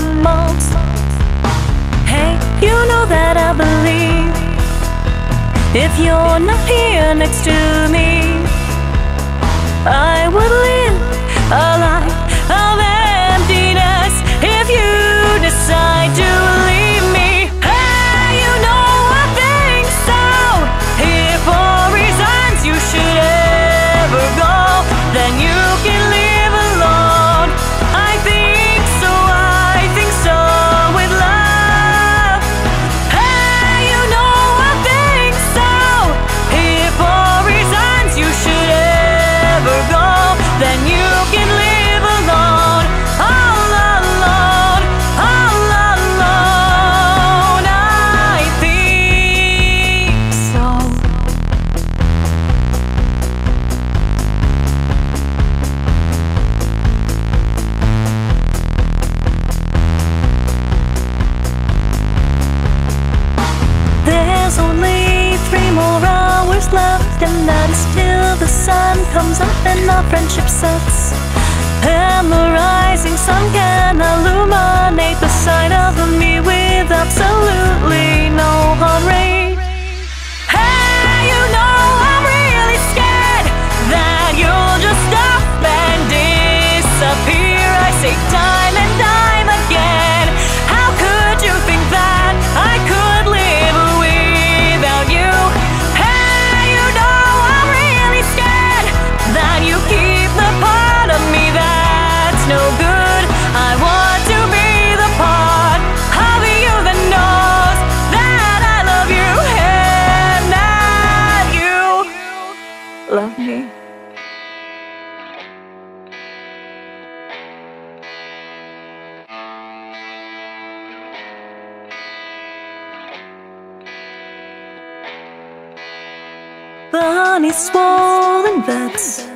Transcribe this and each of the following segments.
the most. Hey, you know that I believe. If you're not here next to me, I would live a life of. loved and that is till the sun comes up and our friendship sets. And the rising sun can love me? Bunny swollen vets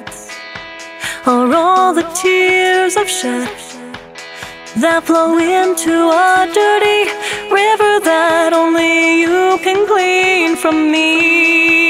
are all the tears I've shed that flow into a dirty river that only you can clean from me.